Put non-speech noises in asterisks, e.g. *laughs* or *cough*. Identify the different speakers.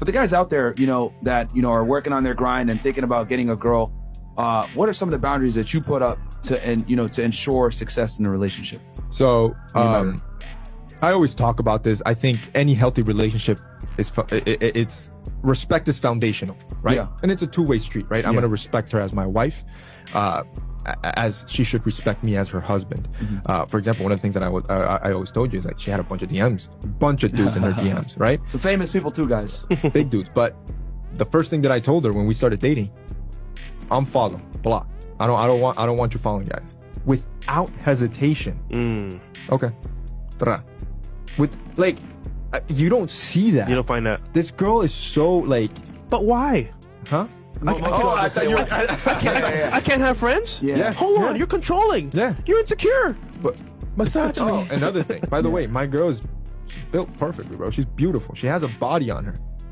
Speaker 1: For the guys out there, you know, that you know are working on their grind and thinking about getting a girl, uh, what are some of the boundaries that you put up to and you know to ensure success in the relationship?
Speaker 2: So, um, I always talk about this. I think any healthy relationship is fu- i- i- it's respect is foundational, right?
Speaker 1: Yeah.
Speaker 2: And it's a two way street, right? I'm
Speaker 1: Yeah.
Speaker 2: gonna respect her as my wife, uh, as she should respect me as her husband.
Speaker 1: Mm-hmm.
Speaker 2: Uh, for example, one of the things that I uh, I I always told you is that she had a bunch of DMs, bunch of dudes in her *laughs* DMs, right?
Speaker 1: So famous people too, guys. *laughs*
Speaker 2: Big dudes. But the first thing that I told her when we started dating, I'm follow, block. I don't I don't want I don't want you following guys without hesitation.
Speaker 3: Mm,
Speaker 2: Okay. Tra. With like, uh, you don't see that.
Speaker 3: you don't find that.
Speaker 2: this girl is so like,
Speaker 3: But why?
Speaker 2: Huh?
Speaker 1: I,
Speaker 2: Oh, I thought you were-
Speaker 3: I can't have friends.
Speaker 1: Yeah.
Speaker 2: Yeah.
Speaker 3: Hold on,
Speaker 2: Yeah.
Speaker 3: you're controlling.
Speaker 2: Yeah.
Speaker 3: You're insecure.
Speaker 2: But
Speaker 3: Misogyny.
Speaker 2: oh, another thing. By the way, my girl is built perfectly, bro. She's beautiful. She has a body on her.